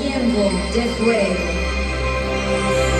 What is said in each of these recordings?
tiempo de fuego.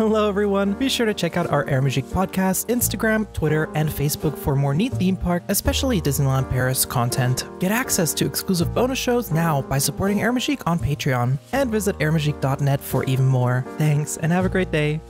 Hello, everyone. Be sure to check out our Air Magique podcast, Instagram, Twitter, and Facebook for more neat theme park, especially Disneyland Paris content. Get access to exclusive bonus shows now by supporting Air Magique on Patreon, and visit airmagique.net for even more. Thanks, and have a great day.